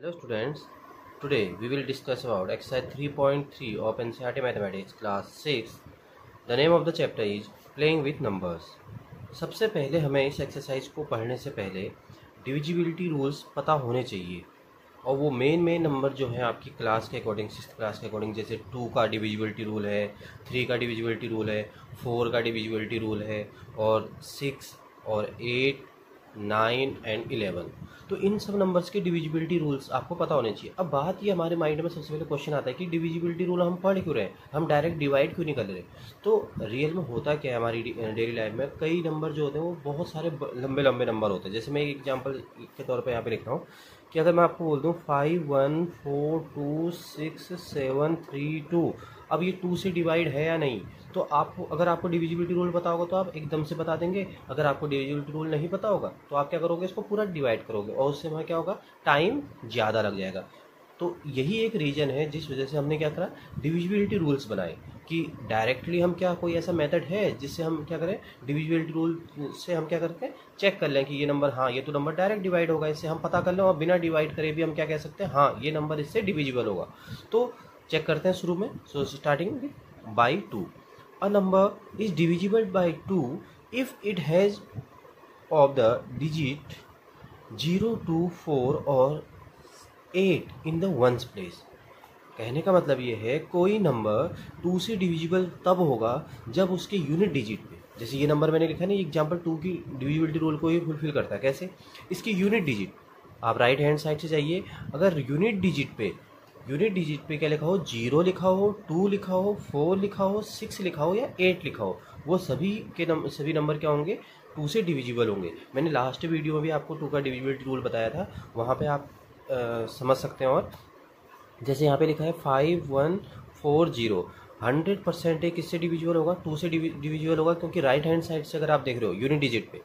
Hello students, today we will discuss about exercise 3.3 of NCERT Mathematics class 6. The name of the chapter is Playing with Numbers. सबसे पहले हमें इस exercise को पढ़ने से पहले डिविजिबिलिटी रूल्स पता होने चाहिए और वो मेन मेन नंबर जो है आपकी क्लास के अकॉर्डिंग सिक्स क्लास के अकॉर्डिंग जैसे टू का डिविजिबिलिटी रूल है थ्री का डिविजिबिलिटी रूल है फोर का डिविजिबिलिटी रूल है और सिक्स और एट नाइन एंड इलेवन। तो इन सब नंबर्स के डिविजिबिलिटी रूल्स आपको पता होने चाहिए। अब बात ये हमारे माइंड में सबसे पहले क्वेश्चन आता है कि डिविजिबिलिटी रूल हम पढ़ क्यों रहे हैं? हम डायरेक्ट डिवाइड क्यों नहीं कर रहे तो रियल में होता क्या है हमारी डेली लाइफ में? कई नंबर जो होते हैं वो बहुत सारे लंबे लंबे नंबर होते हैं। जैसे मैं एक एग्ज़ाम्पल के तौर पर यहाँ पे लिख रहा हूँ कि अगर मैं आपको बोल दूँ five one four two six seven three two अब ये टू से डिवाइड है या नहीं? तो आपको, अगर आपको डिविजिबिलिटी रूल पता होगा तो आप एकदम से बता देंगे। अगर आपको डिविजिबिलिटी रूल नहीं पता होगा तो आप क्या करोगे, इसको पूरा डिवाइड करोगे और उससे वहाँ क्या होगा टाइम ज़्यादा लग जाएगा। तो यही एक रीज़न है जिस वजह से हमने क्या करा डिविजिबिलिटी रूल्स बनाए कि डायरेक्टली हम क्या, कोई ऐसा मेथड है जिससे हम क्या करें डिविजिबिलिटी रूल से हम क्या करते हैं चेक कर लें कि ये नंबर हाँ ये तो नंबर डायरेक्ट डिवाइड होगा, इससे हम पता कर लें और बिना डिवाइड करे भी हम क्या कह सकते हैं हाँ ये नंबर इससे डिविजिबल होगा। तो चेक करते हैं शुरू में so starting by two a number is divisible by two if it has of the digit zero two four or eight in the ones place कहने का मतलब ये है, कोई नंबर टू से डिविजिबल तब होगा जब उसके यूनिट डिजिट पे। जैसे ये नंबर मैंने लिखा है ना एग्ज़ाम्पल टू की डिविजिबिलिटी रूल को ये फुलफिल करता है। कैसे? इसकी यूनिट डिजिट आप राइट हैंड साइड से जाइए। अगर यूनिट डिजिट पे यूनिट डिजिट पे क्या लिखा हो? ज़ीरो लिखा हो टू लिखा हो फोर लिखा हो सिक्स लिखा हो या एट लिखा हो? वो सभी के नंबर सभी नंबर क्या होंगे? टू से डिविजिबल होंगे। मैंने लास्ट वीडियो में भी आपको टू का डिविजिबिलिटी रूल बताया था। वहाँ पे आप आ, समझ सकते हैं और जैसे यहाँ पे लिखा है five one four zero hundred percent किससे डिविजिबल होगा टू से डिविजिबल होगा क्योंकि राइट हैंड साइड से अगर आप देख रहे हो यूनिट डिजिट पे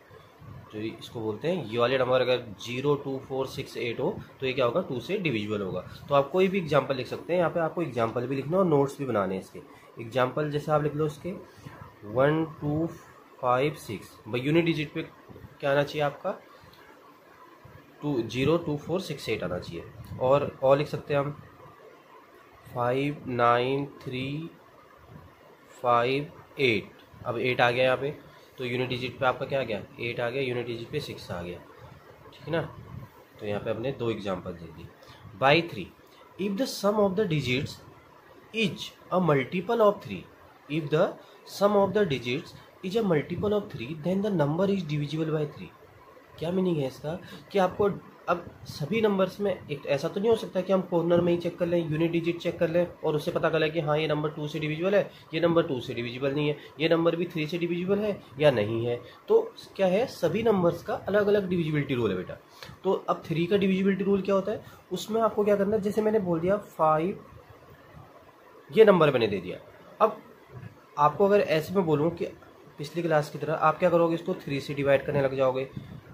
जो इसको बोलते हैं, ये वाले नंबर अगर zero two four six eight हो तो ये क्या होगा? टू से डिविजिबल होगा। तो आप कोई भी एग्ज़ाम्पल लिख सकते हैं। यहाँ पे आपको एग्ज़ाम्पल भी लिखना और नोट्स भी बनाने हैं इसके। एग्ज़ाम्पल जैसे आप लिख लो इसके। वन टू फाइव सिक्स भाई यूनिट डिजिट पे क्या आना चाहिए आपका? Two zero two four six eight आना चाहिए। और और लिख सकते हैं हम। Five nine three five eight अब एट आ गया यहाँ पे। तो यूनिट डिजिट पे आपका क्या आ गया? एट आ गया यूनिट डिजिट पे सिक्स आ गया। ठीक है ना? तो यहाँ पे हमने दो एग्ज़ाम्पल दे दी। By three if the sum of the digits is a multiple of three if the sum of the digits is a multiple of three then the number is divisible by three क्या meaning है इसका? कि आपको अब सभी numbers में एक ऐसा तो नहीं हो सकता कि हम कॉर्नर में ही चेक कर लें यूनिट डिजिट चेक कर लें और उससे पता चला कि हाँ ये नंबर टू से डिविजिबल है, ये नंबर टू से डिविजिबल नहीं है, ये नंबर भी थ्री से डिविजिबल है या नहीं है। तो क्या है, सभी नंबर्स का अलग अलग डिविजिबिलिटी रूल है बेटा। तो अब थ्री का डिविजिबिलिटी रूल क्या होता है, उसमें आपको क्या करना है, जैसे मैंने बोल दिया फाइव ये नंबर मैंने दे दिया। अब आपको अगर ऐसे में बोलूँ कि पिछली क्लास की तरह आप क्या करोगे, इसको थ्री से डिवाइड करने लग जाओगे।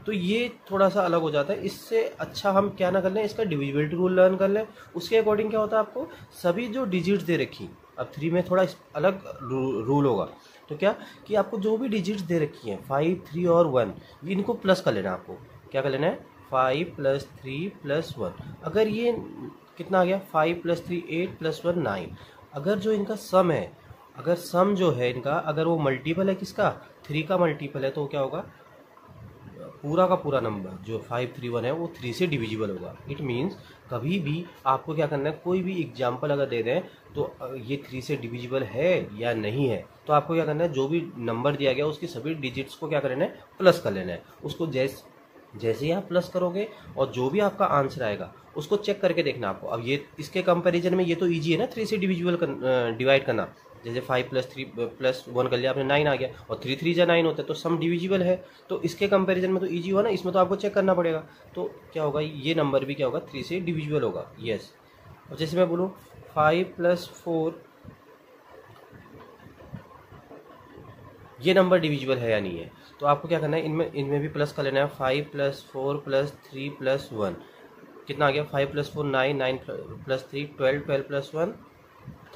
तो ये थोड़ा सा अलग हो जाता है। इससे अच्छा हम क्या ना कर लें, इसका डिविजिबिलिटी रूल लर्न कर लें। उसके अकॉर्डिंग क्या होता है आपको? सभी जो डिजिट्स दे रखी, अब थ्री में थोड़ा अलग रूल होगा। तो क्या? कि आपको जो भी डिजिट्स दे रखी हैं फाइव थ्री और वन इनको प्लस कर लेना आपको। क्या कर लेना है? Five plus three plus one अगर ये कितना आ गया? Five plus three eight plus one nine अगर जो इनका सम है, अगर सम जो है इनका, अगर वो मल्टीपल है किसका? थ्री का मल्टीपल है तो क्या होगा? पूरा का पूरा नंबर, जो फाइव थ्री वन है, वो थ्री से डिविजिबल होगा। इट मीन्स कभी भी आपको क्या करना है, कोई भी एग्ज़ाम्पल अगर दे दें तो ये थ्री से डिविजिबल है या नहीं है तो आपको क्या करना है, जो भी नंबर दिया गया, उसकी सभी डिजिट्स को क्या करना है प्लस कर लेना है। उसको जैस, जैसे ही आप प्लस करोगे, और जो भी आपका आंसर आएगा, उसको चेक करके देखना आपको। अब ये, इसके कंपैरिजन में ये तो इजी है ना थ्री से डिविजिबल डिवाइड करना। जैसे five plus three plus one कर लिया, आपने नाइन आ गया। और थ्री थ्री जा नाइन होता है तो सम डिविजिबल है। तो इसके कंपैरिजन में तो इजी हुआ ना, इसमें तो आपको चेक करना पड़ेगा। तो क्या होगा, ये नंबर भी क्या होगा थ्री से डिविजिबल होगा। यस और जैसे मैं बोलूँ फाइव प्लस फोर ये नंबर डिविजिबल है या नहीं है? तो आपको क्या करना है, इनमें इनमें भी प्लस कर लेना है। Five plus four plus three plus one कितना आ गया? Five plus four nine nine plus three twelve twelve plus one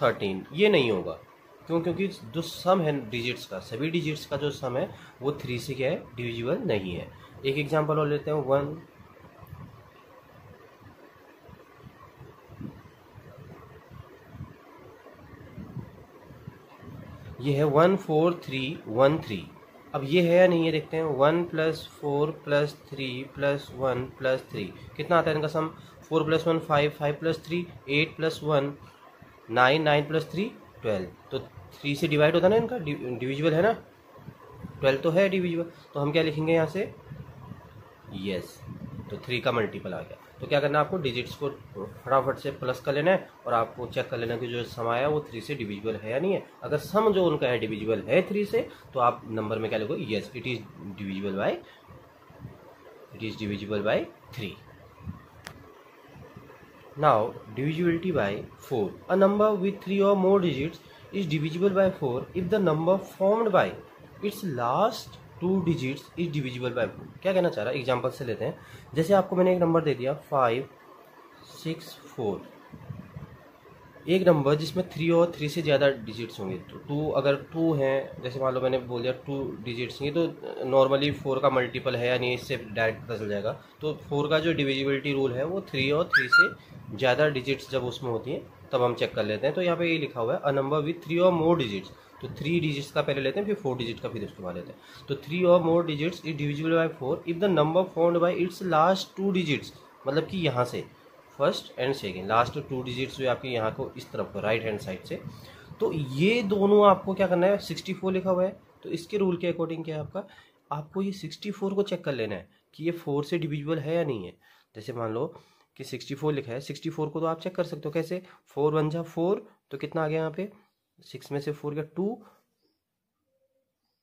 thirteen ये नहीं होगा। क्यों? क्योंकि जो सम है डिजिट्स का, सभी डिजिट्स का जो सम है, वो थ्री से क्या है? डिविजिबल नहीं है। एक एग्ज़ाम्पल और लेते हैं वन ये है one four three one three अब ये है या नहीं है, देखते हैं one plus four plus three plus one plus three कितना आता है इनका sum four plus one five five plus three eight plus one nine nine plus three twelve तो थ्री से डिवाइड होता है ना इनका डिविजिबल है ना? ट्वेल्व तो है डिविजिबल तो हम क्या लिखेंगे यहाँ से? यस तो थ्री का मल्टीपल आ गया। तो क्या करना है आपको डिजिट्स को फटाफट से प्लस कर लेना है और आपको चेक कर लेना कि जो सम आया वो थ्री से डिविजिबल है या नहीं है। अगर सम जो उनका है डिविजिबल है थ्री से तो आप नंबर में क्या लिखोगे? Yes it is divisible by it is divisible by three now divisibility by four a number with three or more digits is divisible by four if the number formed by its last two digits is divisible by four क्या कहना चाह रहा है? Example से लेते हैं। जैसे आपको मैंने एक नंबर दे दिया फाइव सिक्स फोर एक नंबर जिसमें थ्री और थ्री से ज़्यादा डिजिट्स होंगे। तो टू अगर टू हैं, जैसे मान लो मैंने बोल दिया टू डिजिट्स ये तो नॉर्मली फोर का मल्टीपल है या नहीं, इससे डायरेक्ट पता चल जाएगा। तो फोर का जो डिविजिबिलिटी रूल है, वो थ्री और थ्री से ज़्यादा डिजिट्स जब उसमें होती हैं तब हम चेक कर लेते हैं। तो यहाँ पे ये लिखा हुआ है अ number with three or more digits तो थ्री डिजिट्स का पहले लेते हैं, फिर फोर डिजिट का फिर उसके बाद लेते हैं। तो three or more digits is divisible by four if the number found by its last two digits मतलब कि यहाँ से first and second last two digits जो आपके यहाँ को इस तरफ़ को राइट हैंड साइड से। तो ये दोनों आपको क्या करना है सिक्सटी फोर लिखा हुआ है। तो इसके रूल के अकॉर्डिंग क्या है आपका? आपको ये सिक्सटी फोर को चेक कर लेना है कि ये फोर से डिविजिबल है या नहीं है। जैसे मान लो कि सिक्सटी फोर लिखा है। सिक्सटी फोर को तो आप चेक कर सकते हो। कैसे? फोर वन जा फोर तो कितना आ गया यहाँ पे? सिक्स में से फोर गया टू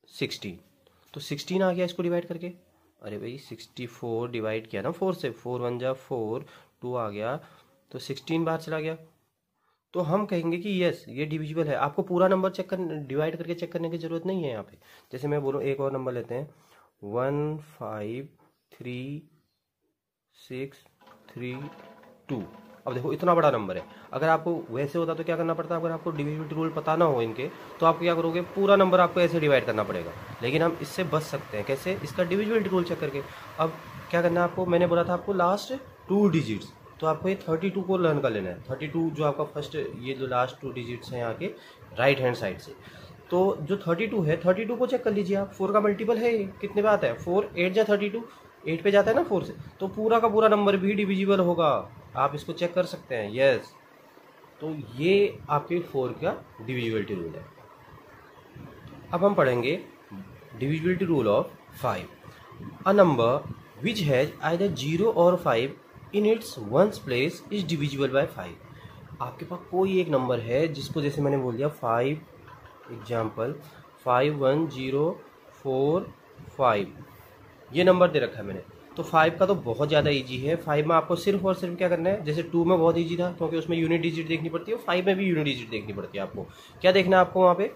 सिक्सटीन तो सिक्सटीन आ गया इसको डिवाइड करके। अरे भाई सिक्सटी फोर डिवाइड किया ना फोर से। फोर वन जा फोर टू आ गया तो सिक्सटीन बाहर चला गया। तो हम कहेंगे कि यस ये डिविजिबल है। आपको पूरा नंबर चेक कर डिवाइड करके चेक करने की ज़रूरत नहीं है यहाँ पे। जैसे मैं बोलूँ, एक और नंबर लेते हैं। One five three six three two अब देखो, इतना बड़ा नंबर है। अगर आपको वैसे होता तो क्या करना पड़ता? अगर आपको डिविजिबिलिटी रूल पता ना हो इनके तो आप क्या करोगे? पूरा नंबर आपको ऐसे डिवाइड करना पड़ेगा। लेकिन हम इससे बच सकते हैं। कैसे? इसका डिविजिबिलिटी रूल चेक करके। अब क्या करना है आपको? मैंने बोला था आपको लास्ट टू डिजिट्स तो आपको ये थर्टी टू को लर्न कर लेना है। थर्टी टू जो आपका फ़र्स्ट ये जो लास्ट टू डिजिट्स हैं यहाँ के राइट हैंड साइड से। तो जो थर्टी टू है थर्टी टू को चेक कर लीजिए आप। फोर का मल्टीपल है कितने बात है? फोर एट या थर्टी टू एट पे जाता है ना फोर से तो पूरा का पूरा नंबर भी डिविजिबल होगा। आप इसको चेक कर सकते हैं। यस तो ये आपके फोर का डिविजिबिलिटी रूल है। अब हम पढ़ेंगे divisibility rule of five a number which has either zero or five in its ones place is divisible by five आपके पास कोई एक नंबर है जिसको जैसे मैंने बोल दिया five example five one zero four five ये नंबर दे रखा है मैंने। तो फाइव का तो बहुत ज़्यादा ईजी है। फाइव में आपको सिर्फ़ और सिर्फ़ क्या करना है? जैसे टू में बहुत ईजी था, क्योंकि उसमें यूनिट डिजिट देखनी पड़ती है फाइव में भी यूनिट डिजिट देखनी पड़ती है आपको। क्या देखना है आपको वहाँ पे?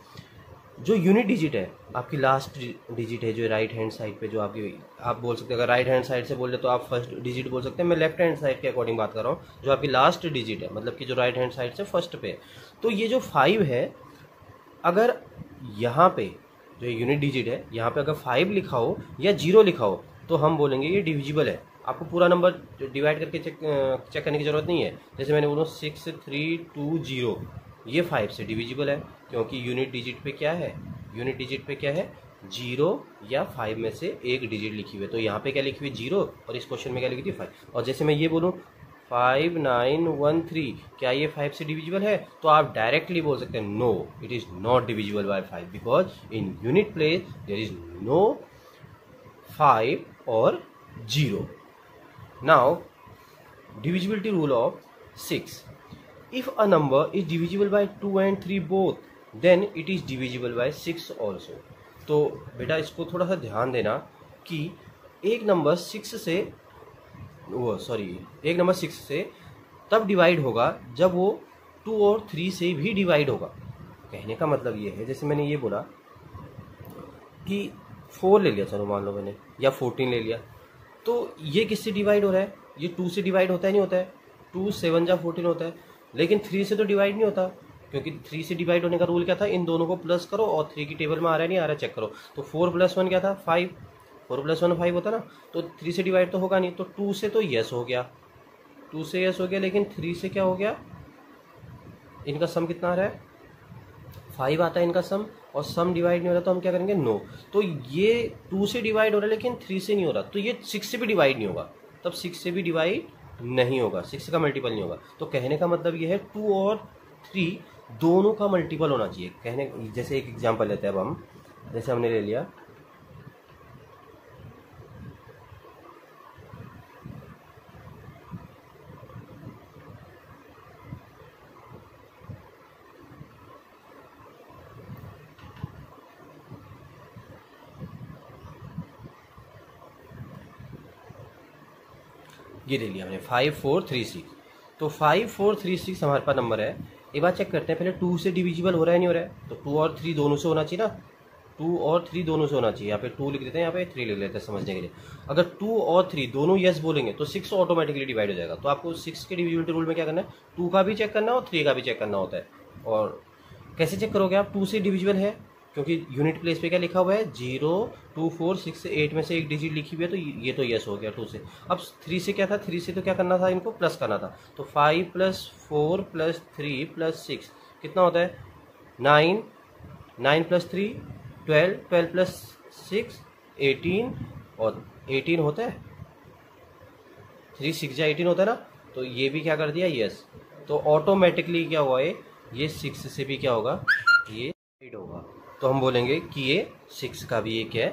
जो यूनिट डिजिट है, आपकी लास्ट डिजिट है जो राइट हैंड साइड पे जो आपकी, आप बोल सकते हैं, अगर राइट हैंड साइड से बोल रहे तो आप फ़र्स्ट डिजिट बोल सकते हैं। मैं लेफ़्ट हैंड साइड के अकॉर्डिंग बात कर रहा हूँ, जो आपकी लास्ट डिजिट है मतलब कि जो राइट हैंड साइड से फ़र्स्ट पे है। तो ये जो फाइव है, अगर यहाँ पे जो यूनिट डिजिट है, यहाँ पे अगर फाइव लिखा हो या ज़ीरो लिखा हो तो हम बोलेंगे ये डिविजिबल है। आपको पूरा नंबर डिवाइड करके चेक चेक करने की ज़रूरत नहीं है। जैसे मैंने बोलूँ सिक्स थ्री टू ज़ीरो ये फाइव से डिविजिबल है, क्योंकि यूनिट डिजिट पे क्या है? यूनिट डिजिट पे क्या है? ज़ीरो या फाइव में से एक डिजिट लिखी हुई है। तो यहाँ पे क्या लिखी हुई ज़ीरो और इस क्वेश्चन में क्या लिखी थी? फाइव और जैसे मैं ये बोलूँ फाइव नाइन वन थ्री। क्या ये फाइव से डिविजिबल है? तो आप डायरेक्टली बोल सकते हैं no it is not divisible by five because in unit place there is no five or zero now divisibility rule of 6 if a number is divisible by 2 and 3 both, then it is divisible by 6 also. तो बेटा, इसको थोड़ा सा ध्यान देना कि एक number six से वो सॉरी एक नंबर सिक्स से तब डिवाइड होगा जब वो टू और थ्री से भी डिवाइड होगा। कहने का मतलब ये है, जैसे मैंने ये बोला कि फोर ले लिया, चलो मान लो मैंने, या फोर्टीन ले लिया। तो ये किससे डिवाइड हो रहा है? ये टू से डिवाइड होता है, नहीं होता है? टू सेवन या फोर्टीन होता है। लेकिन थ्री से तो डिवाइड नहीं होता, क्योंकि थ्री से डिवाइड होने का रूल क्या था? इन दोनों को प्लस करो और थ्री की टेबल में आ रहा है, नहीं आ रहा है चेक करो। तो फोर प्लस वन क्या था? Five four plus one five होता ना तो थ्री से डिवाइड तो होगा नहीं तो टू से तो यस हो गया। टू से यस हो गया, लेकिन थ्री से क्या हो गया? इनका सम कितना आ रहा है? फाइव आता है इनका सम और सम डिवाइड नहीं हो रहा तो हम क्या करेंगे? नो तो ये टू से डिवाइड हो रहा है, लेकिन थ्री से नहीं हो रहा। तो ये सिक्स से भी डिवाइड नहीं होगा। तब सिक्स से भी डिवाइड नहीं होगा। सिक्स का मल्टीपल नहीं होगा। तो कहने का मतलब ये है टू और थ्री दोनों का मल्टीपल होना चाहिए। कहने, जैसे एक एग्ज़ाम्पल लेते हैं अब हम। जैसे हमने ले लिया। ये ले लिया हमने फाइव फोर थ्री सिक्स तो फाइव फोर थ्री सिक्स हमारे पास नंबर है। एक बार चेक करते हैं, पहले टू से डिविजिबल हो रहा है नहीं हो रहा है? तो टू और थ्री दोनों से होना चाहिए ना? टू और थ्री दोनों से होना चाहिए। यहाँ पे टू लिख देते हैं, यहाँ पे थ्री लिख लेते हैं समझने के लिए। अगर टू और थ्री दोनों यस बोलेंगे तो सिक्स ऑटोमेटिकली डिवाइड हो जाएगा। तो आपको सिक्स के डिविजिबिलिटी रूल में क्या करना है? टू का भी चेक करना और थ्री का भी चेक करना होता है। और कैसे चेक करोगे आप? टू से डिविजिबल है क्योंकि यूनिट प्लेस पे क्या लिखा हुआ है? Zero two four six eight में से एक डिजिट लिखी हुई है तो ये तो यस हो गया टू से। अब थ्री से क्या था? थ्री से तो क्या करना था इनको? प्लस करना था। तो five plus four plus three plus six कितना होता है? Nine nine plus three twelve twelve plus six eighteen और एटीन होता है? थ्री सिक्स या एटीन होता है ना? तो ये भी क्या कर दिया? यस तो ऑटोमेटिकली क्या हुआ है ये सिक्स से भी क्या होगा? ये एट होगा। तो हम बोलेंगे कि ये सिक्स का भी एक है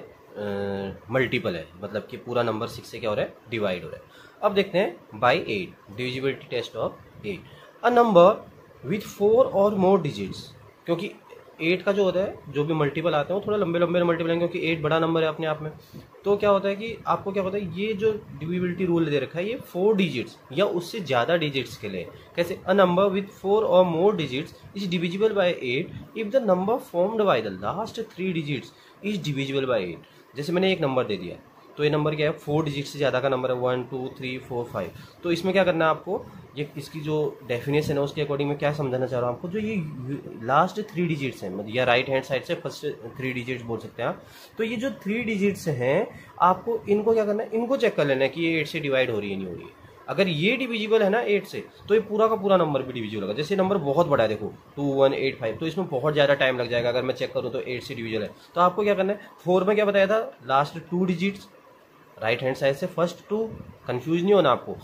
मल्टीपल है मतलब कि पूरा नंबर सिक्स से क्या हो रहा है? डिवाइड हो रहा है। अब देखते हैं by eight divisibility test of eight a number with four or more digits क्योंकि एट का जो होता है, जो भी मल्टीपल आते हैं, वो थोड़ा लंबे लंबे मल्टीपल हैं क्योंकि एट बड़ा नंबर है अपने आप में। तो क्या होता है कि आपको क्या होता है, ये जो डिविबिलिटी रूल दे रखा है, ये फोर डिजिट्स या उससे ज़्यादा डिजिट्स के लिए। कैसे? अ number with four or more digits is divisible by eight if the number formed by the last three digits is divisible by eight जैसे मैंने एक नंबर दे दिया। तो ये नंबर क्या है? फोर डिजिट से ज़्यादा का नंबर है। One two three four five तो इसमें क्या करना है आपको? ये इसकी जो डेफिनेशन है, उसके अकॉर्डिंग में क्या समझाना चाह रहा हूँ आपको? जो ये लास्ट थ्री डिजिट्स हैं मतलब या राइट हैंड साइड से फ़र्स्ट थ्री डिजिट्स बोल सकते हैं आप। तो ये जो थ्री डिजिट्स हैं, आपको इनको क्या करना है? इनको चेक कर लेना है कि ये एट से डिवाइड हो रही है, नहीं हो रही है। अगर ये डिविजिबल है ना एट से तो ये पूरा का पूरा नंबर भी डिविजिबल होगा। जैसे नंबर बहुत बड़ा है, देखो टू वन एट फाइव तो इसमें बहुत ज़्यादा टाइम लग जाएगा। अगर मैं चेक करूँ तो एट से डिविजिबल है। तो आपको क्या करना है? फोर में क्या बताया था? Last two digits right hand side से फ़र्स्ट टू कंफ्यूज नहीं होना आपको।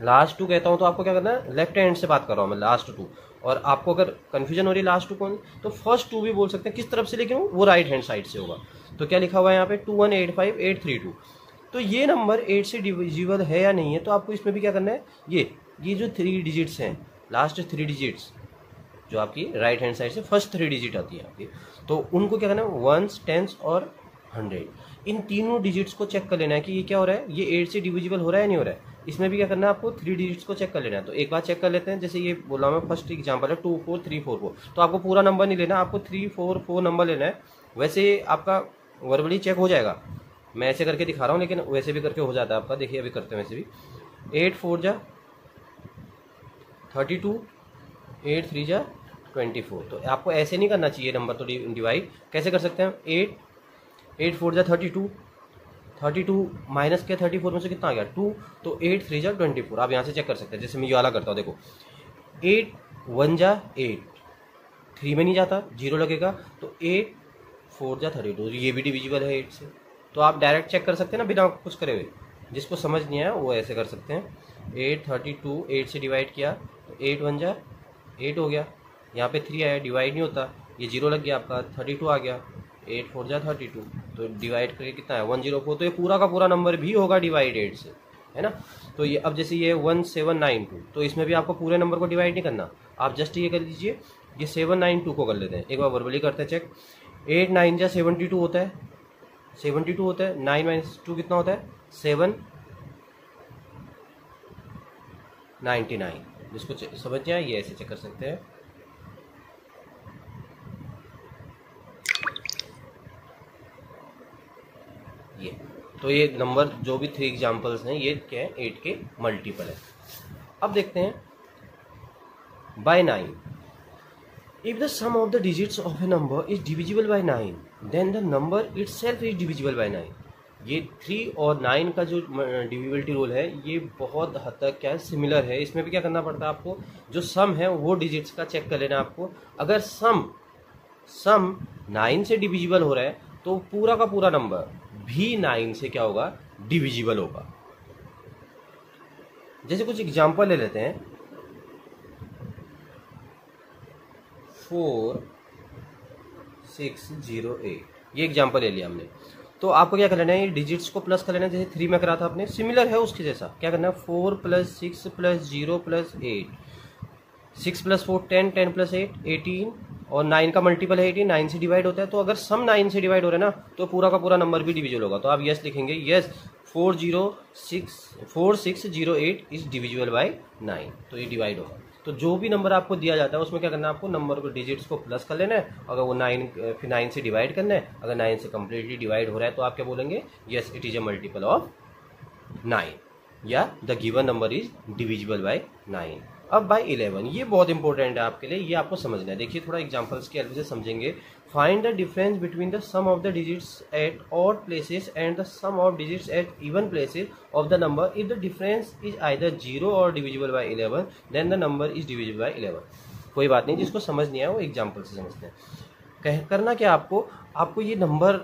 लास्ट टू कहता हूँ तो आपको क्या करना है? लेफ़्ट हैंड से बात कर रहा हूँ मैं लास्ट टू और आपको अगर कन्फ्यूज़न हो रही है लास्ट टू कौन तो फ़र्स्ट टू भी बोल सकते हैं। किस तरफ़ से लेकिन वो राइट हैंड साइड से होगा। तो क्या लिखा हुआ है यहाँ पे? Two one eight five eight three two तो ये नंबर एट से डिविजिबल है या नहीं है तो आपको इसमें भी क्या करना है? ये ये जो थ्री डिजिट्स हैं लास्ट थ्री डिजिट्स जो आपकी राइट हैंड साइड से फ़र्स्ट थ्री डिजिट आती है आपकी तो उनको क्या करना है? वंस टेंस और हंड्रेड इन तीनों डिजिट्स को चेक कर लेना है कि ये क्या हो रहा है? ये एट से डिविजिबल हो रहा है नहीं हो रहा है? इसमें भी क्या करना है आपको? थ्री डिजिट्स को चेक कर लेना है। तो एक बार चेक कर लेते हैं। जैसे ये बोला मैं फ़र्स्ट एग्ज़ाम्पल है two four three four four तो आपको पूरा नंबर नहीं लेना, आपको थ्री फोर फोर नंबर लेना है। वैसे आपका वर्बली चेक हो जाएगा। मैं ऐसे करके दिखा रहा हूँ, लेकिन वैसे भी करके हो जाता है आपका। देखिए अभी करते हैं वैसे भी। एट फोर जा थर्टी टू एट थ्री जा ट्वेंटी फोर तो आपको ऐसे नहीं करना चाहिए नंबर तो डिवाइड कैसे कर सकते हैं? एट एट फोर जा thirty two thirty two minus क्या थर्टी फोर में से कितना आ गया? टू तो एट थ्री जा ट्वेंटी फोर आप यहाँ से चेक कर सकते हैं, जैसे मैं ये वाला करता हूँ, देखो। एट वन जा एट थ्री में नहीं जाता ज़ीरो लगेगा तो एट फोर जा थर्टी टू ये भी डिविजिबल है एट से। तो आप डायरेक्ट चेक कर सकते हैं ना, बिना कुछ करे हुए। जिसको समझ नहीं आया, वो ऐसे कर सकते हैं। एट थर्टी टू एट से डिवाइड किया तो एट वन जा एट हो गया। यहाँ पे थ्री आया डिवाइड नहीं होता, ये ज़ीरो लग गया आपका थर्टी टू आ गया। एट फोर जा थर्टी टू तो डिवाइड करके कितना है? वन ज़ीरो फोर तो ये पूरा का पूरा नंबर भी होगा डिवाइड एट से, है ना? तो ये, अब जैसे ये वन सेवन नाइन टू तो इसमें भी आपको पूरे नंबर को डिवाइड नहीं करना। आप जस्ट ये कर लीजिए ये सेवन नाइन टू को कर लेते हैं। एक बार वर्बली करते हैं चेक एट नाइन जा सेवनटी टू होता है। सेवनटी टू होता है, नाइन माइनस टू कितना होता है? Seven ninety nine. जिसको समझ जाए ये ऐसे चेक कर सकते हैं ये तो ये नंबर जो भी थ्री एग्जाम्पल्स हैं, ये क्या है? एट के मल्टीपल है। अब देखते हैं। By nine if the sum of the digits of a number is divisible by nine then the number itself is divisible by nine ये थ्री और नाइन का जो डिविजिबिलिटी रूल है, ये बहुत हद तक क्या है? सिमिलर है। इसमें भी क्या करना पड़ता है आपको? जो सम है, वो डिजिट्स का चेक कर लेना आपको। अगर सम सम नाइन से डिविजिबल हो रहा है तो पूरा का पूरा नंबर भी नाइन से क्या होगा? डिविजिबल होगा। जैसे कुछ एग्ज़ाम्पल ले लेते हैं। फोर सिक्स ज़ीरो एट ये एग्ज़ाम्पल ले लिया हमने। तो आपको क्या कर लेना है? ये डिजिट्स को प्लस कर लेना है, जैसे थ्री में करा था आपने। सिमिलर है उसके जैसा। क्या करना है? Four plus six plus zero plus eight six plus four ten ten plus eight eighteen और नाइन का मल्टीपल है एटीन नाइन से डिवाइड होता है तो अगर सम नाइन से डिवाइड हो रहा है ना तो पूरा का पूरा नंबर भी डिविजल होगा। तो आप यस लिखेंगे yes four zero six four six zero eight is divisible by nine तो ये डिवाइड होगा। तो जो भी नंबर आपको दिया जाता है, उसमें क्या करना है आपको नंबर को डिजिट्स को प्लस कर लेना है। अगर वो नाइन फिर नाइन से डिवाइड करना है, अगर नाइन से कम्प्लीटली डिवाइड हो रहा है तो आप क्या बोलेंगे? Yes it is a multiple of nine या the given number is divisible by nine अब बाई इलेवन ये बहुत इंपॉर्टेंट है आपके लिए, ये आपको समझना है। देखिए, थोड़ा एग्जाम्पल्स की हेल्प से समझेंगे। Find the difference between the sum of the digits at odd places and the sum of digits at even places of the number if the difference is either zero और divisible by eleven then the number is divisible by eleven कोई बात नहीं, जिसको समझ नहीं आया वो example से समझते हैं। कह, करना क्या आपको? आपको ये नंबर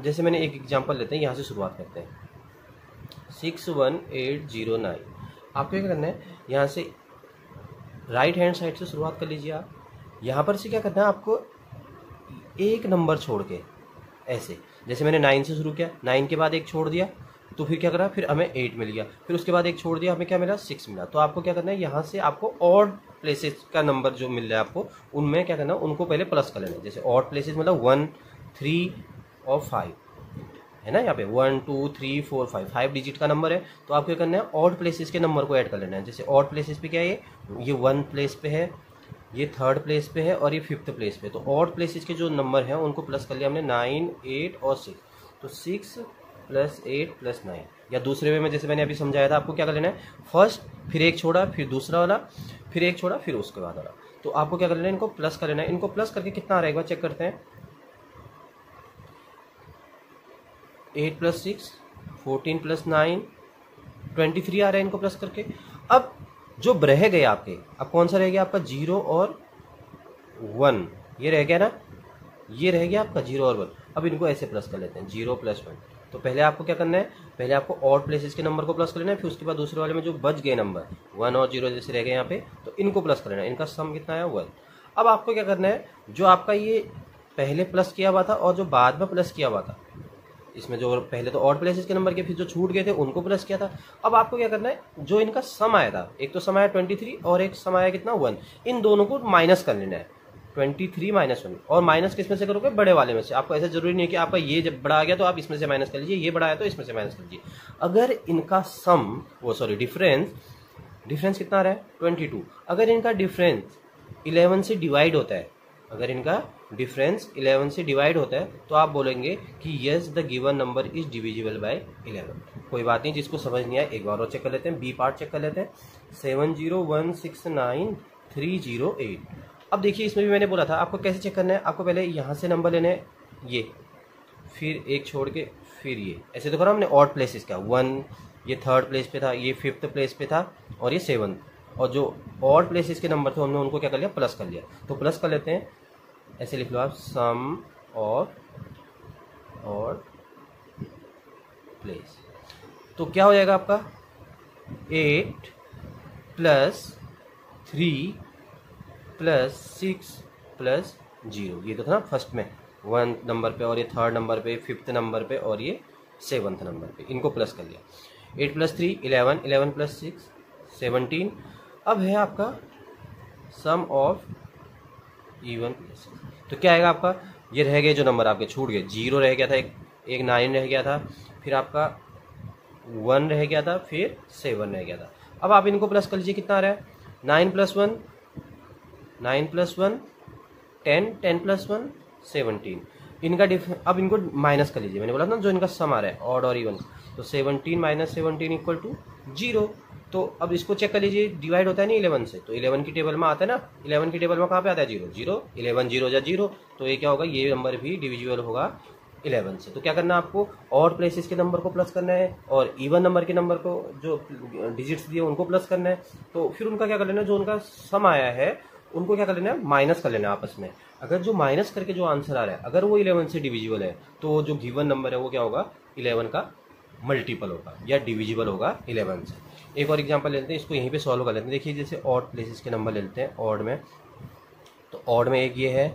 जैसे मैंने एक एग्ज़ाम्पल लेते हैं, यहाँ से शुरुआत करते हैं। Six one eight zero nine आपको क्या करना है? यहाँ से राइट हैंड साइड से शुरुआत कर लीजिए आप। यहाँ पर से क्या करना है आपको? एक नंबर छोड़ के, ऐसे। जैसे मैंने नाइन से शुरू किया नाइन के बाद एक छोड़ दिया तो फिर क्या करा? फिर हमें एट मिल गया। फिर उसके बाद एक छोड़ दिया, हमें क्या मिला? सिक्स मिला। तो आपको क्या करना है? यहाँ से आपको ऑड प्लेसेस का नंबर जो मिल रहा है आपको, उनमें क्या करना है? उनको पहले प्लस कर लेना जैसे ऑड प्लेसेस मतलब वन थ्री और फाइव है ना यहाँ पे? One two three four five five digit का नंबर है। तो आपको क्या करना है? ऑड प्लेसेस के नंबर को ऐड कर लेना है। जैसे ऑड प्लेसेस पे क्या है? ये ये वन प्लेस पे है, ये थर्ड प्लेस पे है और ये फिफ्थ प्लेस पे तो ऑड प्लेसेस के जो नंबर हैं, उनको प्लस कर लिया हमने नाइन एट और सिक्स तो six plus eight plus nine या दूसरे वे में जैसे मैंने अभी समझाया था, आपको क्या कर लेना है? फ़र्स्ट फिर एक छोड़ा, फिर दूसरा वाला, फिर एक छोड़ा, फिर उसके बाद वाला। तो आपको क्या कर लेना है? इनको प्लस कर लेना है। इनको प्लस करके कितना आ रहा है एक बार चेक करते हैं। Eight plus six, fourteen plus nine, twenty three आ रहा है इनको प्लस करके। अब जो रह गए आपके, अब कौन सा रह गया आपका? ज़ीरो और वन। ये रह गया ना? ये रह गया आपका ज़ीरो और वन। अब इनको ऐसे प्लस कर लेते हैं, ज़ीरो प्लस वन। तो पहले आपको क्या करना है? पहले आपको और प्लेसेस के नंबर को प्लस कर लेना है, फिर उसके बाद दूसरे वाले में जो बच गए नंबर वन और ज़ीरो जैसे रह गए यहाँ पे तो इनको प्लस कर लेना है। इनका सम कितना है वन अब आपको क्या करना है? जो आपका ये पहले प्लस किया हुआ था और जो बाद में प्लस किया हुआ था इसमें जो पहले तो और प्लेसेस के नंबर के, फिर जो छूट गए थे, उनको प्लस किया था। अब आपको क्या करना है? जो इनका सम आया था, एक तो सम आया ट्वेंटी थ्री और एक सम आया कितना? वन इन दोनों को माइनस कर लेना है। ट्वेंटी थ्री माइनस वन और माइनस किसमें से करोगे? बड़े वाले में से। आपको ऐसा ज़रूरी नहीं है कि आपका ये जब बड़ा आ गया तो आप इसमें से माइनस कर लीजिए, ये बड़ा आया तो इसमें से माइनस कर लीजिए। अगर इनका सम वो सॉरी डिफरेंस डिफरेंस कितना आ रहा है? ट्वेंटी टू अगर इनका डिफरेंस इलेवन से डिवाइड होता है, अगर इनका डिफरेंस 11 से डिवाइड होता है तो आप बोलेंगे कि yes the given number is divisible by 11 कोई बात नहीं, जिसको समझ नहीं आया एक बार और चेक कर लेते हैं बी पार्ट चेक कर लेते हैं। Seven zero one six nine three zero eight. अब देखिए, इसमें भी मैंने बोला था, आपको कैसे चेक करना है? आपको पहले यहाँ से नंबर लेने ये, फिर एक छोड़ के, फिर ये। ऐसे तो करा हमने ऑड प्लेसेस का वन ये थर्ड प्लेस पे था, ये फिफ्थ प्लेस पे था, और ये सेवन और जो और प्लेसेस के नंबर थे, हमने उनको क्या कर लिया? प्लस कर लिया। तो प्लस कर लेते हैं ऐसे लिख लो आप, सम और और प्लेस तो क्या हो जाएगा आपका? Eight plus three plus six plus zero ये तो था ना फ़र्स्ट में. वन नंबर पे और ये थर्ड नंबर पे फिफ्थ नंबर पे और ये सेवन्थ नंबर पे. इनको प्लस कर लिया. Eight plus three eleven eleven plus six seventeen अब है आपका सम ऑफ़ इवन प्लस तो क्या आएगा आपका? ये रह गए जो नंबर आपके, छूट गए। ज़ीरो रह गया था, एक एक नाइन रह गया था, फिर आपका वन रह गया था, फिर सेवन रह गया था। अब आप इनको प्लस कर लीजिए, कितना आ रहा है? Nine plus one, nine plus one, ten ten plus one, seventeen. इनका डिफ, अब इनको माइनस कर लीजिए। मैंने बोला ना, जो इनका सम आ रहा है, ऑड और इवन तो seventeen minus seventeen equal to zero. तो अब इसको चेक कर लीजिए डिवाइड होता है ना इलेवन से तो इलेवन की टेबल में आता है ना, इलेवन की टेबल में कहाँ पे आता है? ज़ीरो ज़ीरो इलेवन ज़ीरो या ज़ीरो तो ये क्या होगा? ये नंबर भी डिविजिबल होगा इलेवन से। तो क्या करना है आपको? और प्लेसेस के नंबर को प्लस करना है, और इवन नंबर के नंबर को जो डिजिट्स दिए उनको प्लस करना है। तो फिर उनका क्या कर लेना जो उनका सम आया है, उनको क्या कर लेना है? माइनस कर लेना आपस में। अगर जो माइनस करके जो आंसर आ रहा है, अगर वो इलेवन से डिविजिबल है तो जो गिवन नंबर है वो क्या होगा? इलेवन का मल्टीपल होगा, या डिविजिबल होगा इलेवन से। एक और एग्जांपल लेते हैं, इसको यहीं पे सॉल्व कर लेते हैं। देखिए, जैसे ऑड प्लेसेस के नंबर लेते हैं ऑड में। तो ऑड में एक ये है,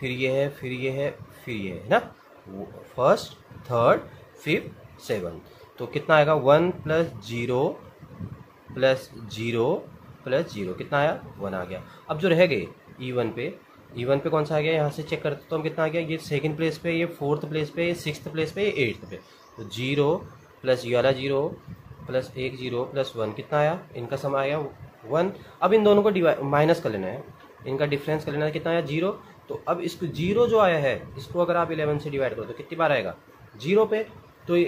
फिर ये है, फिर ये है, फिर ये है ना? फ़र्स्ट थर्ड फिफ्थ सेवन तो कितना आएगा? One plus zero plus zero plus zero. कितना आया? वन आ गया। अब जो रह गए ई वन पे ई वन पे कौन सा आ गया? यहाँ से चेक करते तो हम कितना आ गया? ये सेकंड प्लेस पे, ये फोर्थ प्लेस पे, ये सिक्स प्लेस पे, ये एट्थ पे। तो ज़ीरो प्लस ग्यारह ज़ीरो प्लस एक ज़ीरो प्लस वन, कितना आया? इनका सम आया वन। अब इन दोनों को डिवाइड माइनस कर लेना है। इनका डिफरेंस कर लेना है, कितना आया? ज़ीरो। तो अब इसको ज़ीरो जो आया है, इसको अगर आप इलेवन से डिवाइड करो तो कितनी बार आएगा? ज़ीरो पे। तो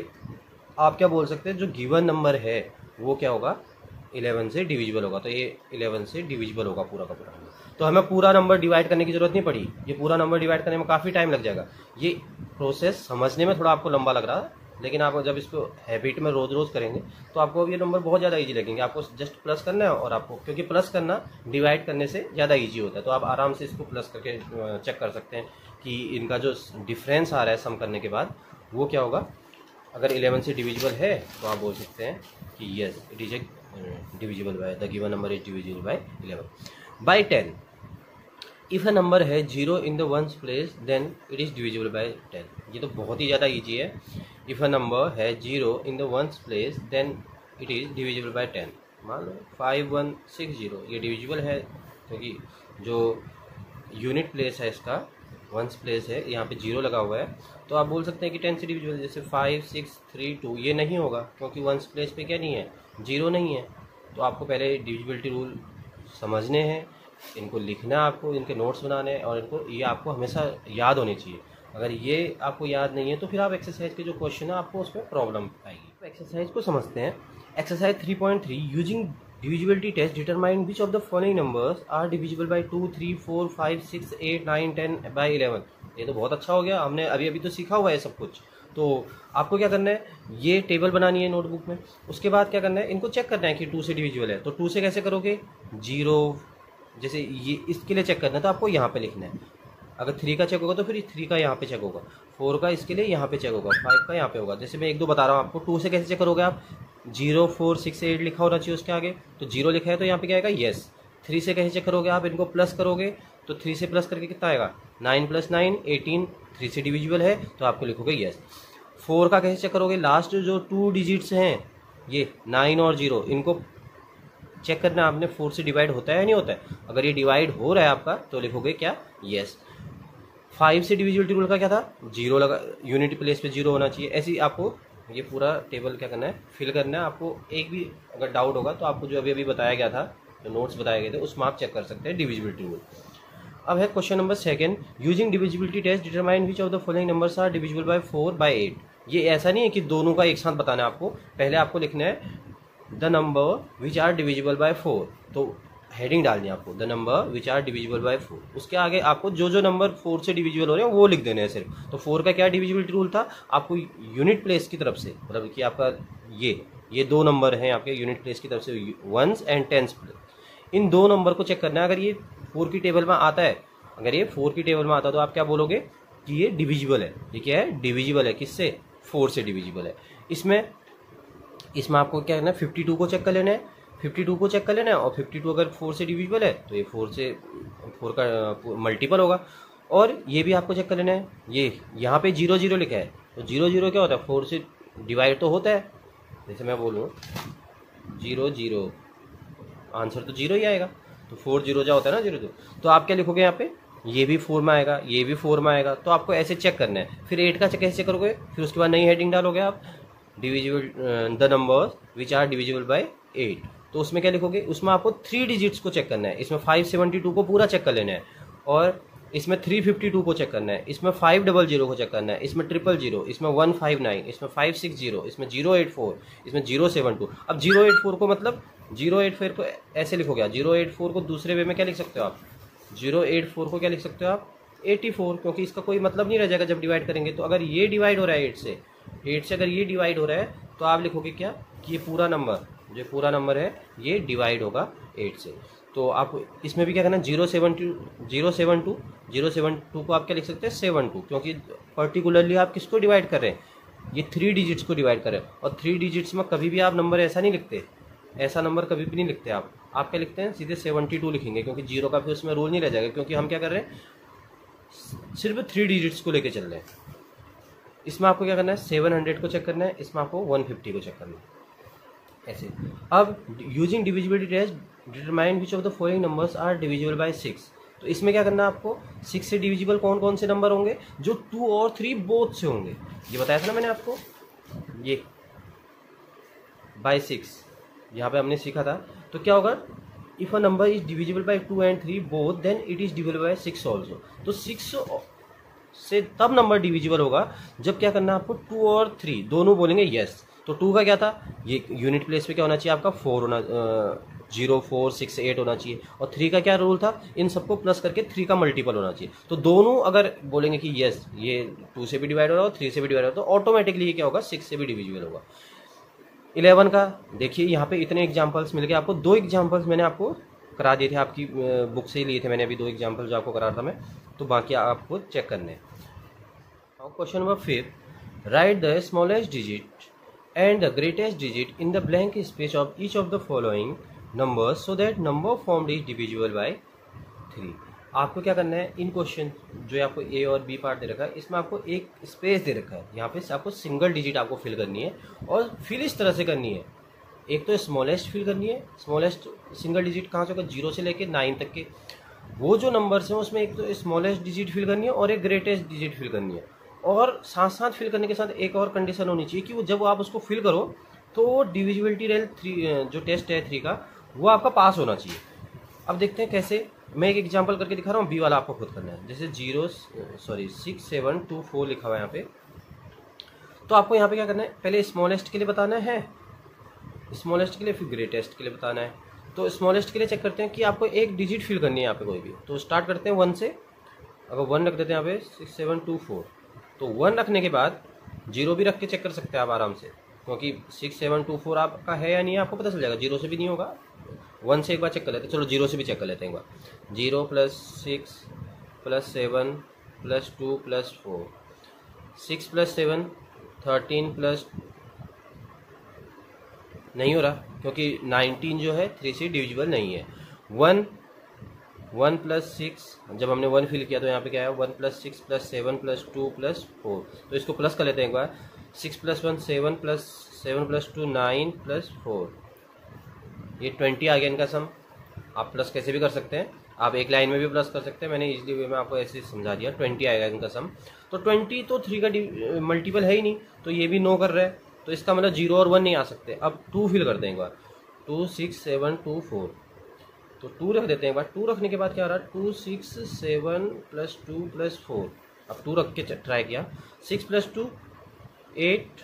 आप क्या बोल सकते हैं? जो गिवन नंबर है, वो क्या होगा? इलेवन से डिविजिबल होगा। तो ये इलेवन से डिविजिबल होगा पूरा का पूरा। तो हमें पूरा नंबर डिवाइड करने की ज़रूरत नहीं पड़ी। ये पूरा नंबर डिवाइड करने में काफ़ी टाइम लग जाएगा। ये प्रोसेस समझने में थोड़ा आपको लंबा लग रहा है। लेकिन आप जब इसको हैबिट में रोज रोज करेंगे तो आपको ये नंबर बहुत ज़्यादा ईजी लगेंगे। आपको जस्ट प्लस करना है और आपको, क्योंकि प्लस करना डिवाइड करने से ज़्यादा ईजी होता है। तो आप आराम से इसको प्लस करके चेक कर सकते हैं कि इनका जो डिफरेंस आ रहा है सम करने के बाद, वो क्या होगा। अगर इलेवन से डिविजिबल है तो आप बोल सकते हैं कि yes it is a divisible by the given number is divisible by eleven by ten if a number है zero in the ones place then it is divisible by ten ये तो बहुत ही ज़्यादा ईजी है। इफ़ अ नंबर है zero in the ones place then it is divisible by ten मान लो फाइव वन सिक्स ज़ीरो ये डिविजिबल है, क्योंकि जो यूनिट प्लेस है इसका वंस प्लेस है, यहाँ पे ज़ीरो लगा हुआ है तो आप बोल सकते हैं कि टेन से डिविजिबल जैसे फाइव सिक्स थ्री टू ये नहीं होगा, क्योंकि वंस प्लेस पे क्या नहीं है? ज़ीरो नहीं है। तो आपको पहले डिविजिबिलिटी रूल समझने हैं, इनको लिखना है आपको, इनके नोट्स बनाने और इनको, ये आपको हमेशा याद होनी चाहिए। अगर ये आपको याद नहीं है तो फिर आप एक्सरसाइज के जो क्वेश्चन है, आपको उसमें प्रॉब्लम आएगी। तो एक्सरसाइज को समझते हैं। Exercise three point three using divisibility test determine which of the following numbers are divisible by two three four five six eight nine ten by eleven ये तो बहुत अच्छा हो गया। हमने अभी अभी तो सीखा हुआ है सब कुछ। तो आपको क्या करना है? ये टेबल बनानी है नोटबुक में। उसके बाद क्या करना है? इनको चेक करना है कि टू से डिविजिबल है। तो टू से कैसे करोगे? ज़ीरो जैसे ये, इसके लिए चेक करना है तो आपको यहाँ पे लिखना है। अगर थ्री का चेक होगा तो फिर थ्री का यहाँ पे चेक होगा। फोर का इसके लिए यहाँ पे चेक होगा फाइव का यहाँ पे होगा। जैसे मैं एक दो बता रहा हूँ आपको टू से कैसे चेक करोगे आप? ज़ीरो फोर सिक्स एट लिखा होना चाहिए उसके आगे। तो ज़ीरो लिखा है तो यहाँ पे क्या आएगा? येस थ्री से कैसे चेक करोगे आप? इनको प्लस करोगे तो थ्री से प्लस करके कितना आएगा? Nine plus nine eighteen three से डिविजिबल है तो आपको लिखोगे येस फोर का कैसे चेक करोगे? लास्ट जो टू डिजिट्स हैं, ये नाइन और ज़ीरो इनको चेक करना आपने फोर से डिवाइड होता है या नहीं होता है? अगर ये डिवाइड हो रहा है आपका तो लिखोगे क्या? यस फाइव से डिविजिबिलिटी रूल का क्या था? ज़ीरो लगा यूनिट प्लेस पे ज़ीरो होना चाहिए। ऐसी आपको ये पूरा टेबल क्या करना है? फिल करना है। आपको एक भी अगर डाउट होगा तो आपको जो अभी अभी बताया गया था, जो नोट्स बताए गए थे उसमें आप चेक कर सकते हैं डिविजिबिलिटी रूल। अब है question number second using divisibility test determine which of the following numbers are divisible by four by eight ये ऐसा नहीं है कि दोनों का एक साथ बताना है आपको। पहले आपको लिखना है the number which are divisible by four तो हेडिंग डालनी है आपको the number which are divisible by four उसके आगे आपको जो जो नंबर फोर से डिविजिबल हो रहे हैं, वो लिख देने हैं सिर्फ़। तो फोर का क्या डिविजिबिलिटी रूल था? आपको यूनिट प्लेस की तरफ़ से मतलब कि आपका ये ये दो नंबर हैं आपके यूनिट प्लेस की तरफ़ से वंस एंड टेंस इन दो नंबर को चेक करना है, अगर ये फोर की टेबल में आता है, अगर ये फोर की टेबल में आता है तो आप क्या बोलोगे? कि ये डिविजिबल है। ये क्या है? डिविजिबल है। किससे? फोर से डिविजिबल है। इसमें इसमें आपको क्या करना है? फिफ्टी टू को चेक कर लेना है। फिफ्टी टू को चेक कर लेना है और फिफ्टी टू अगर फोर से डिविजिबल है तो ये फोर से फोर का मल्टीपल होगा। और ये भी आपको चेक कर लेना है। ये यहाँ पे ज़ीरो ज़ीरो लिखा है। तो ज़ीरो ज़ीरो क्या होता है? फोर से डिवाइड तो होता है। जैसे मैं बोलूँ ज़ीरो ज़ीरो आंसर तो ज़ीरो ही आएगा। तो फोर ज़ीरो जा होता है ना ज़ीरो ज़ीरो तो आप क्या लिखोगे यहाँ पे? ये भी फोर में आएगा, ये भी फोर में आएगा। तो आपको ऐसे चेक करना है। फिर एट का कैसे करोगे? फिर उसके बाद नई हेडिंग डालोगे आप। Divisible the numbers which are divisible by eight तो उसमें क्या लिखोगे? उसमें आपको थ्री डिजिट्स को चेक करना है। इसमें फाइव सेवेंटी टू को पूरा चेक कर लेना है। और इसमें थ्री फिफ्टी टू को चेक करना है। इसमें फाइव डबल ज़ीरो को चेक करना है। इसमें ट्रिपल ज़ीरो इसमें वन फाइव नाइन इसमें फाइव सिक्स ज़ीरो इसमें ज़ीरो एट फोर इसमें ज़ीरो सेवन टू अब ज़ीरो एट फोर को मतलब ज़ीरो एट फोर को ऐसे लिखोगे ज़ीरो एट फोर को दूसरे वे में क्या लिख सकते हो आप? ज़ीरो एट फोर को क्या लिख सकते हो आप? एटी फोर क्योंकि इसका कोई मतलब नहीं रह जाएगा जब डिवाइड करेंगे। तो अगर ये डिवाइड हो रहा है एट से एट से अगर ये डिवाइड हो रहा है तो आप लिखोगे क्या? कि ये पूरा नंबर जो पूरा नंबर है, ये डिवाइड होगा एट से। तो आप इसमें भी क्या करना zero seven two zero seven two zero seven two को आप क्या लिख सकते हैं सेवन टू क्योंकि पर्टिकुलरली आप किसको डिवाइड कर रहे हैं? ये थ्री डिजिट्स को डिवाइड करें और थ्री डिजिट्स में कभी भी आप नंबर ऐसा नहीं लिखते। ऐसा नंबर कभी भी नहीं लिखते आप। आप क्या लिखते हैं, सीधे सेवेंटी टू लिखेंगे, क्योंकि ज़ीरो का फिर उसमें रूल नहीं रह जाएगा, क्योंकि हम क्या कर रहे हैं, सिर्फ़ थ्री डिजिट्स को लेके चल रहे हैं। इसमें आपको क्या करना है सेवन हंड्रेड को चेक करना है, इसमें आपको वन फिफ्टी को चेक करना है। ऐसे। अब using divisibility test determine which of the following numbers are divisible by six तो इसमें क्या करना है आपको? सिक्स से डिविजिबल कौन कौन से नंबर होंगे? जो टू और थ्री बोथ से होंगे। ये बताया था ना मैंने आपको? ये बाय सिक्स यहाँ पे हमने सीखा था। तो क्या होगा? If a number is divisible by two and three both then it is divisible by six also तो सिक्स से तब नंबर डिविजिबल होगा, जब क्या करना है आपको? टू और थ्री दोनों बोलेंगे यस तो टू का क्या था? ये यूनिट प्लेस पे क्या होना चाहिए आपका? फोर होना ज़ीरो फोर सिक्स एट होना चाहिए। और थ्री का क्या रूल था? इन सबको प्लस करके थ्री का मल्टीपल होना चाहिए। तो दोनों अगर बोलेंगे कि यस ये टू से भी डिवाइड हो रहा हो थ्री से भी डिवाइड हो रहा तो ऑटोमेटिकली ये क्या होगा? सिक्स से भी डिविजिबल होगा। इलेवन का, देखिए, यहाँ पे इतने एग्जाम्पल्स मिल गए आपको। दो एग्जाम्पल्स मैंने आपको करा दिए थे, आपकी बुक से ही लिए थे मैंने अभी दो एग्ज़ाम्पल जो आपको करा था मैं। तो बाकी आपको चेक करने question number fifth write the smallest digit and the greatest digit in the blank space of each of the following numbers so that number formed is divisible by three आपको क्या करना है? इन क्वेश्चन जो आपको ए और B part दे रखा है, इसमें आपको एक स्पेस दे रखा है। यहाँ पे आपको सिंगल डिजिट आपको फिल करनी है और फिल इस तरह से करनी है। एक तो स्मॉलेस्ट फिल करनी है। स्मॉलेस्ट सिंगल डिजिट कहाँ से होगा? ज़ीरो से लेके नाइन तक के। वो जो नंबर्स हैं, उसमें एक तो स्मॉलेस्ट डिजिट फिल करनी है और एक ग्रेटेस्ट डिजिट फिल करनी है। और साथ साथ फिल करने के साथ एक और कंडीशन होनी चाहिए कि वो जब आप उसको फिल करो तो डिविजिबिलिटी रेल थ्री जो टेस्ट है थ्री का, वो आपका पास होना चाहिए। अब देखते हैं कैसे। मैं एक एग्जांपल करके दिखा रहा हूँ बी वाला आपको खुद करना है। जैसे zero sorry six seven two four लिखा हुआ है यहाँ पे। तो आपको यहाँ पे क्या करना है? पहले स्मॉलेस्ट के लिए बताना है। स्मॉलेस्ट के लिए, फिर ग्रेटेस्ट के लिए बताना है। तो स्मॉलेस्ट के लिए चेक करते हैं कि आपको एक डिजिट फिल करनी है यहाँ पे कोई भी। तो स्टार्ट करते हैं वन से। अगर वन रख देते हैं यहाँ पे सिक्स सेवन टू फोर तो वन रखने के बाद ज़ीरो भी रख के चेक कर सकते हैं आप आराम से, क्योंकि सिक्स सेवन टू फोर आपका है या नहीं, आपको पता चल जाएगा। ज़ीरो से भी नहीं होगा। वन से एक बार चेक कर लेते चलो ज़ीरो से भी चेक कर लेते हैं एक बार। Zero plus six plus seven plus two plus four six plus seven thirteen plus नहीं हो रहा, क्योंकि नाइनटीन जो है थ्री से डिविजिबल नहीं है। वन वन प्लस सिक्स, जब हमने वन फिल किया तो यहाँ पे क्या है? One plus six plus seven plus two plus four. तो इसको प्लस कर लेते हैं एक बार। Six plus one seven plus seven plus two nine plus four. ये ट्वेंटी आ गया इनका सम। आप प्लस कैसे भी कर सकते हैं। आप एक लाइन में भी प्लस कर सकते हैं। मैंने इजली वे में आपको ऐसे समझा दिया। ट्वेंटी आएगा इनका सम। तो ट्वेंटी तो थ्री का मल्टीपल है ही नहीं। तो ये भी नो कर रहा है। तो इसका मतलब ज़ीरो और वन नहीं आ सकते। अब टू फिल कर दें एक बार। Two six seven two four तो टू रख देते हैं एक बार टू रखने के बाद क्या आ रहा है? Two six seven plus two plus four अब टू रख के ट्राई किया। Six plus two eight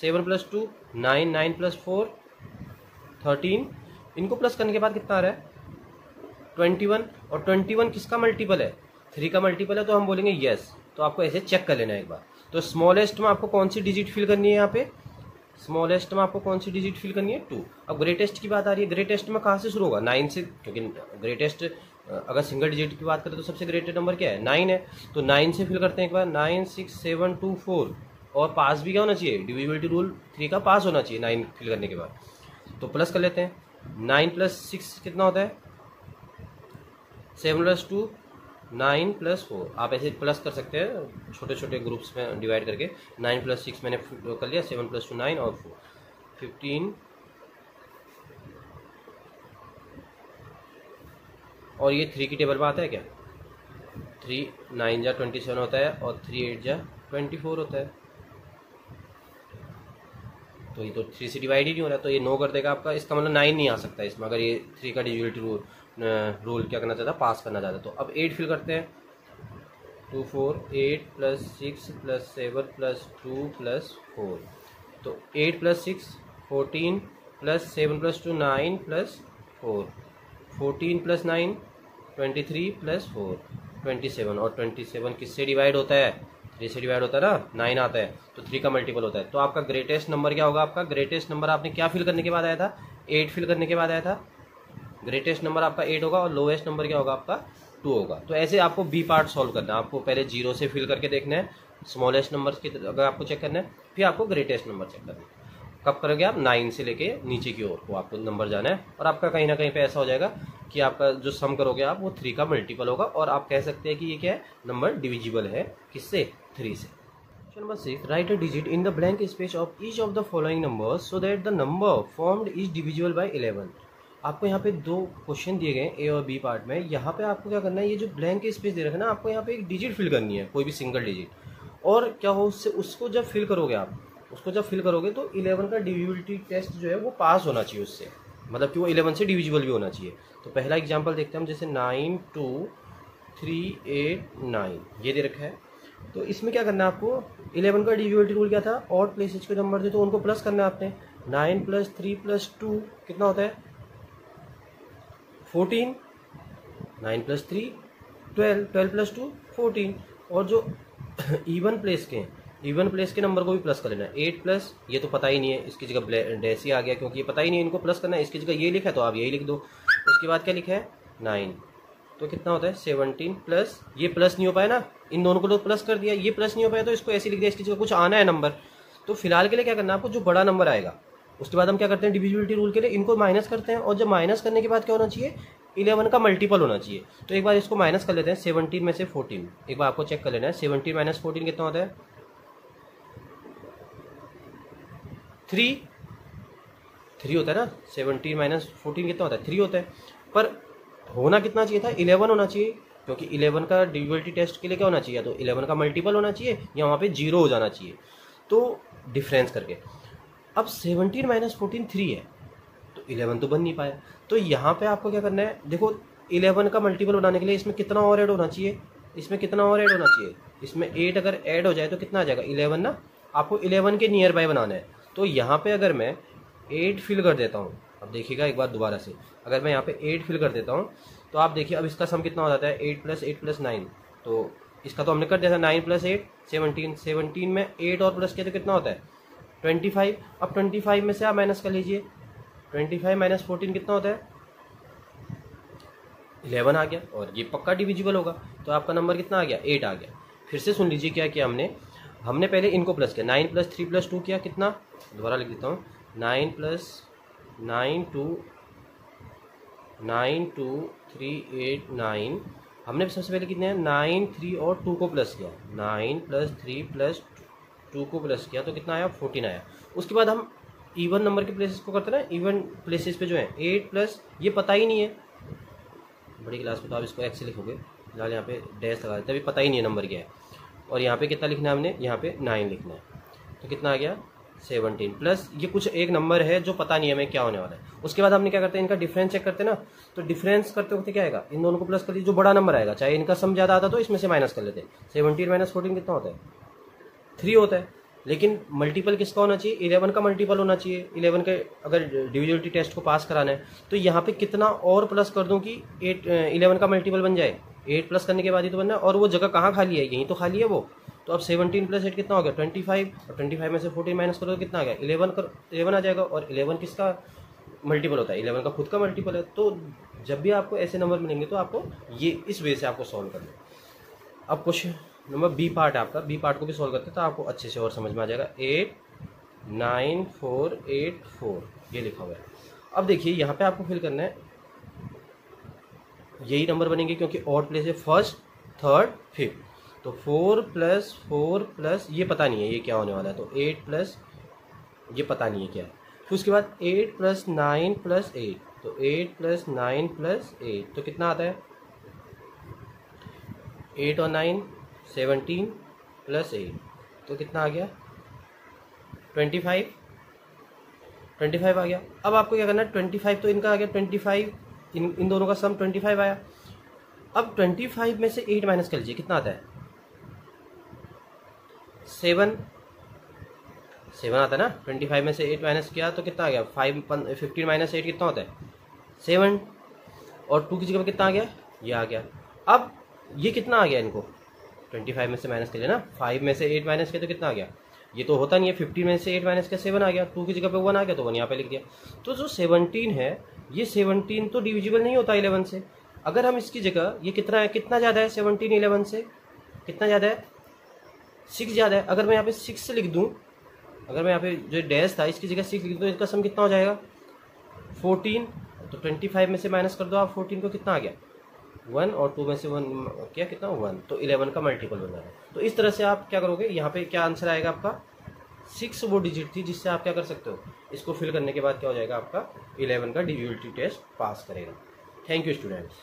seven plus two nine nine plus four thirteen इनको प्लस करने के बाद कितना आ रहा है? ट्वेंटी वन और ट्वेंटी वन किसका मल्टीपल है? थ्री का मल्टीपल है तो हम बोलेंगे येस तो आपको ऐसे चेक कर लेना है एक बार। तो स्मॉलेस्ट में आपको कौन सी डिजिट फिल करनी है यहाँ पे? स्मॉलेस्ट में आपको कौन सी डिजिट फिल करनी है? टू अब ग्रेटेस्ट की बात आ रही है। ग्रेटेस्ट में कहाँ से शुरू होगा? नाइन से, क्योंकि ग्रेटेस्ट अगर सिंगल डिजिट की बात करें तो सबसे ग्रेटेस्ट नंबर क्या है? नाइन है। तो नाइन से फिल करते हैं एक बार। Nine six seven two four और पास भी क्या होना चाहिए? डिविजिबिलिटी रूल थ्री का पास होना चाहिए नाइन फिल करने के बाद। तो प्लस कर लेते हैं। नाइन प्लस सिक्स कितना होता है? Seven plus two nine plus four. आप ऐसे प्लस कर सकते हैं छोटे छोटे ग्रुप्स में डिवाइड करके। नाइन प्लस सिक्स मैंने कर लिया, सेवन प्लस टू नाइन और फोर। फिफ्टीन और ये थ्री की टेबल में आता है क्या? थ्री नाइन जा ट्वेंटी सेवन होता है और थ्री एट जा ट्वेंटी फोर होता है। तो ये तो थ्री से डिवाइड ही नहीं हो रहा तो ये नो कर देगा आपका। इसका मतलब नाइन नहीं आ सकता इसमें, अगर ये थ्री का डिविजिबिलिटी रूल रूल क्या करना चाहता पास करना चाहता तो अब एट फिल करते हैं। Two four eight plus six plus seven plus two plus four तो eight plus six fourteen plus seven plus two nine plus four fourteen plus nine twenty three plus four twenty seven और twenty seven किससे divide होता है? Three से divide होता है ना? Nine आता है। तो थ्री का मल्टीपल होता है। तो आपका ग्रेटेस्ट नंबर क्या होगा आपका? ग्रेटेस्ट नंबर आपने क्या फिल करने के बाद आया था? एट फिल करने के बाद आया था। ग्रेटेस्ट नंबर आपका एट होगा और लोएस्ट नंबर क्या होगा आपका टू होगा। तो ऐसे आपको बी पार्ट सॉल्व करना है। आपको पहले ज़ीरो से फिल करके देखना है। स्मॉलेस्ट नंबर की अगर आपको चेक करना है, फिर आपको ग्रेटेस्ट नंबर चेक करना है। कब करोगे आप? नाइन से लेके नीचे की ओर को आपको नंबर जाना है। और आपका कहीं ना कहीं पे ऐसा हो जाएगा कि आपका जो सम करोगे आप, वो थ्री का मल्टीपल होगा। और आप कह सकते हैं कि ये क्या है? नंबर डिविजिबल है। किससे? थ्री से। Number six write a digit in the blank space of each of the following number so that the number formed is divisible by eleven आपको यहाँ पे दो क्वेश्चन दिए गए ए और बी पार्ट में। यहाँ पे आपको क्या करना है, ये जो ब्लैंक स्पेस दे रखा है ना, आपको यहाँ पे एक डिजिट फिल करनी है, कोई भी सिंगल डिजिट और क्या हो, उससे, उसको जब फिल करोगे आप, उसको जब फिल करोगे तो इलेवन का डिविजिबिलिटी टेस्ट जो है वो पास होना चाहिए उससे। मतलब कि वो इलेवन से डिविजिबल भी होना चाहिए। तो पहला एग्ज़ाम्पल देखते हैं हम, जैसे nine two three eight nine ये दे रखा है। तो इसमें क्या करना है आपको इलेवन का डिविजिबिलिटी रूल क्या था? और प्लेसेज के नंबर थे तो उनको प्लस करना है आपने। Nine plus three plus two कितना होता है? Fourteen, nine plus three, twelve twelve plus two, fourteen. और जो इवन प्लेस के हैं इवन प्लेस के नंबर को भी प्लस कर लेना है। एट प्लस ये तो पता ही नहीं है, इसकी जगह डेसी आ गया, क्योंकि ये पता ही नहीं है, इनको प्लस करना है, इसकी जगह ये लिखा है तो आप यही लिख दो। उसके बाद क्या लिखा है? नाइन तो कितना होता है? सेवनटीन प्लस ये प्लस नहीं हो पाया ना? इन दोनों को तो प्लस कर दिया, ये प्लस नहीं हो पाया तो इसको ऐसे लिख दिया, इसकी जगह कुछ आना है नंबर तो फ़िलहाल के लिए क्या करना है, आपको जो बड़ा नंबर आएगा उसके बाद हम क्या करते हैं डिविजिबिलिटी रूल के लिए, इनको माइनस करते हैं और जब माइनस करने के बाद क्या होना चाहिए? इलेवन का मल्टीपल होना चाहिए। तो एक बार इसको माइनस कर लेते हैं सेवनटीन में से फोर्टीन एक बार आपको चेक कर लेना है सेवनटीन माइनस फोर्टीन कितना होता है? थ्री थ्री होता है ना? सेवनटीन माइनस फोर्टीन कितना होता है? थ्री होता है। पर होना कितना चाहिए था? इलेवन होना चाहिए। क्योंकि इलेवन का डिविबिलिटी टेस्ट के लिए क्या होना चाहिए? तो इलेवन का मल्टीपल होना चाहिए या वहाँ पे ज़ीरो हो जाना चाहिए। तो डिफरेंस करके। अब सेवनटीन माइनस फोर्टीन थ्री है तो इलेवन तो बन नहीं पाया। तो यहाँ पे आपको क्या करना है? देखो, इलेवन का मल्टीपल बनाने के लिए इसमें कितना और ऐड होना चाहिए? इसमें कितना और ऐड होना चाहिए? इसमें एट अगर ऐड हो जाए तो कितना आ जाएगा? इलेवन ना? आपको इलेवन के नियर बाय बनाना है। तो यहाँ पे अगर मैं एट फिल कर देता हूँ, अब देखिएगा एक बार दोबारा से। अगर मैं यहाँ पे एट फिल कर देता हूँ तो आप देखिए, अब इसका सम कितना हो जाता है? Eight plus eight plus nine तो इसका तो हमने कर दिया था nine plus eight seventeen seventeen में एट और प्लस किया तो कितना होता है? Twenty five. अब ट्वेंटी फाइव में से आप माइनस कर लीजिए। ट्वेंटी फाइव माइनस फोर्टीन कितना होता है? इलेवन आ गया और ये पक्का डिविजिबल होगा। तो आपका नंबर कितना आ गया? एट आ गया। फिर से सुन लीजिए क्या किया हमने। हमने पहले इनको प्लस किया। Nine plus three plus two किया कितना? दोबारा लिख देता हूँ। Nine plus nine two nine two three eight nine हमने सबसे पहले कितने नाइन थ्री और टू को प्लस किया। Nine plus three plus two को प्लस किया तो कितना आया? फोर्टीन आया। उसके बाद हम इवन नंबर के प्लेसेस को करते ना इवन प्लेसेस पे जो है एट प्लस ये पता ही नहीं है। बड़ी क्लास में तो आप इसको एक्स लिखोगे। फ़िलहाल यहाँ पे डैश लगा देते अभी पता ही नहीं है नंबर क्या है। और यहाँ पे कितना लिखना है हमने? यहाँ पे नाइन लिखना है। तो कितना आ गया? सेवनटीन प्लस ये कुछ एक नंबर है जो पता नहीं है हमें क्या होने वाला है। उसके बाद हमने क्या करते हैं, इनका डिफरेंस चेक करते हैं ना। तो डिफरेंस करते वक्त क्या आएगा? इन दोनों को प्लस कर लीजिए जो बड़ा नंबर आएगा, चाहे इनका सम ज़्यादा आता तो इसमें से माइनस कर लेते हैं। सेवनटीन माइनस फोर्टीन कितना होता है? थ्री होता है। लेकिन मल्टीपल किसका होना चाहिए? इलेवन का मल्टीपल होना चाहिए। इलेवन के अगर डिविजिबिलिटी टेस्ट को पास कराना है तो यहाँ पे कितना और प्लस कर दूँ कि एट इलेवन का मल्टीपल बन जाए? एट प्लस करने के बाद ही तो बनना है। और वो जगह कहाँ खाली है? यहीं तो खाली है वो। तो अब सेवनटीन प्लस एट कितना हो गया? ट्वेंटी फाइव और ट्वेंटी फाइव में से फोर्टीन माइनस करो तो कितना आ गया? इलेवन कर इलेवन आ जाएगा। और इलेवन किसका मल्टीपल होता है? इलेवन का खुद का मल्टीपल है। तो जब भी आपको ऐसे नंबर मिलेंगे तो आपको ये इस वे से आपको सॉल्व करना अब क्वेश्चन नंबर बी पार्ट है आपका, बी पार्ट को भी सॉल्व करते हैं तो आपको अच्छे से और समझ में आ जाएगा। Eight, nine, four, eight, four, ये लिखा हुआ है। अब देखिए, यहाँ पे आपको फिल करना है। यही नंबर बनेंगे क्योंकि और प्लेस है फ़र्स्ट थर्ड फिफ्थ तो फोर प्लस फोर प्लस ये पता नहीं है, ये क्या होने वाला है। तो एट प्लस ये पता नहीं है क्या फिर उसके बाद eight plus nine plus eight तो eight plus nine plus eight तो कितना आता है? एट और नाइन सेवनटीन प्लस एट। तो कितना आ गया? Twenty five. ट्वेंटी फाइव आ गया। अब आपको क्या करना है? ट्वेंटी फाइव तो इनका आ गया ट्वेंटी फाइव। इन इन दोनों का सम ट्वेंटी फाइव आया। अब ट्वेंटी फाइव में से एट माइनस कर लीजिए। कितना आता है? सेवन। सेवन आता है ना? ट्वेंटी फाइव में से एट माइनस किया तो कितना आ गया? फाइव फिफ्टीन माइनस एट कितना होता है? सेवन। और टू की जगह कितना आ गया? ये आ गया। अब ये कितना आ गया इनको? ट्वेंटी फाइव में से माइनस कर लेना। फाइव में से एट माइनस किया तो कितना आ गया? ये तो होता नहीं है। फिफ्टीन में से एट माइनस किया सेवन आ गया। टू की जगह पे वन आ गया तो वन यहाँ पे लिख दिया। तो जो सेवनटीन है, ये सेवनटीन तो डिविजिबल नहीं होता इलेवन से। अगर हम इसकी जगह, ये कितना है? कितना ज़्यादा है? सेवनटीन इलेवन से। कितना ज़्यादा है? सिक्स ज़्यादा है। अगर मैं यहाँ पे सिक्स से लिख दूँ, अगर मैं यहाँ पे जो डैश था, इसकी जगह सिक्स लिख दूँ तो इसका सम कितना हो जाएगा? फोर्टीन तो ट्वेंटी फाइव में से माइनस कर दो आप। फोर्टीन को कितना आ गया? वन और टू में से वन क्या कितना? वन। तो इलेवन का मल्टीपल बन रहा है। तो इस तरह से आप क्या करोगे? यहाँ पे क्या आंसर आएगा आपका? सिक्स वो डिजिट थी जिससे आप क्या कर सकते हो? इसको फिल करने के बाद क्या हो जाएगा आपका? इलेवन का डिजिटी टेस्ट पास करेगा। Thank you students